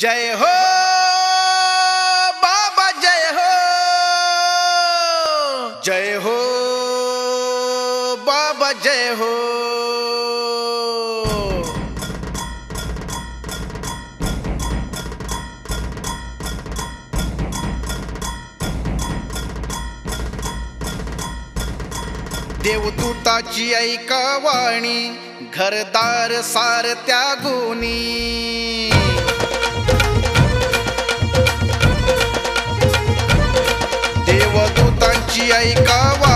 जय हो बाबा जय हो जय हो बाबा जय हो। देवदूताची ऐकावाणी घरदार सार त्या गुणी। ஐ காவா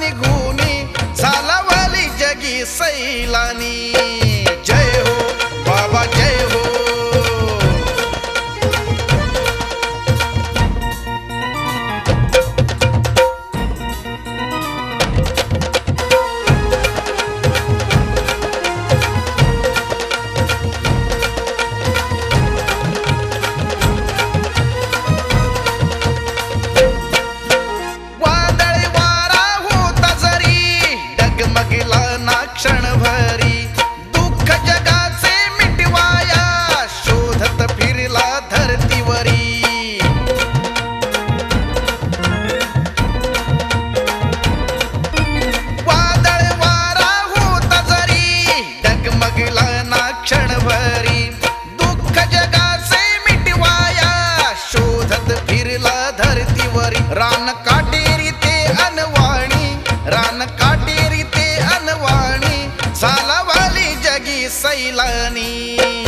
निघून चालवली जगी सैलानी. अनवाणी सालावाली जगी सैलानी.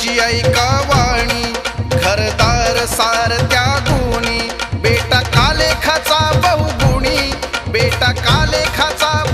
तुझी ऐका वाणी. घरदार सार त्या गुणी. बेटा कालेखाचा बहुगुणी. बेटा कालेखाचा